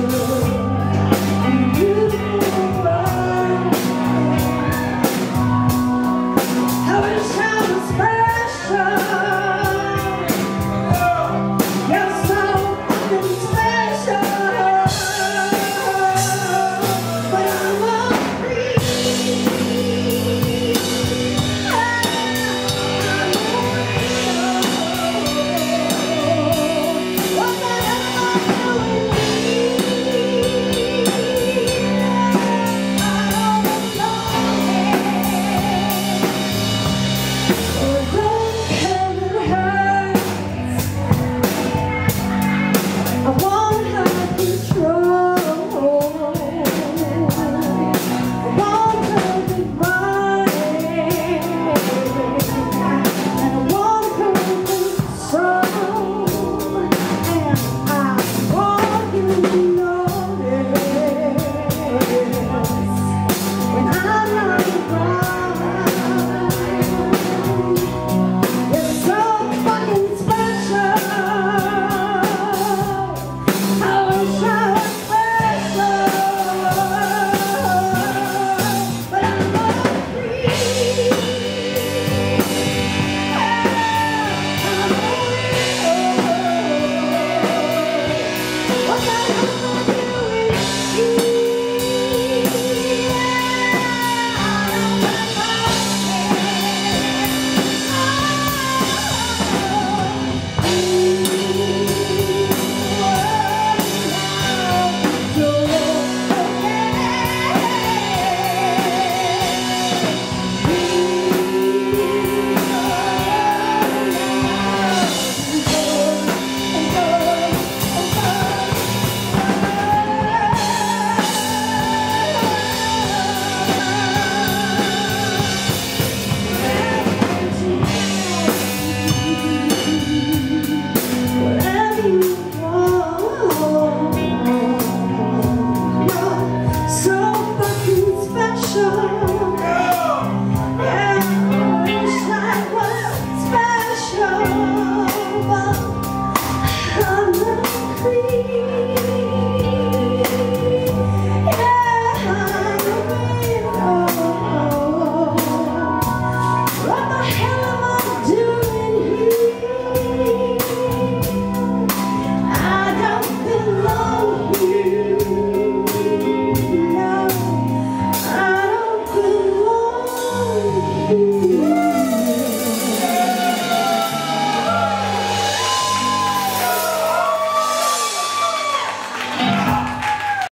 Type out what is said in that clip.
you.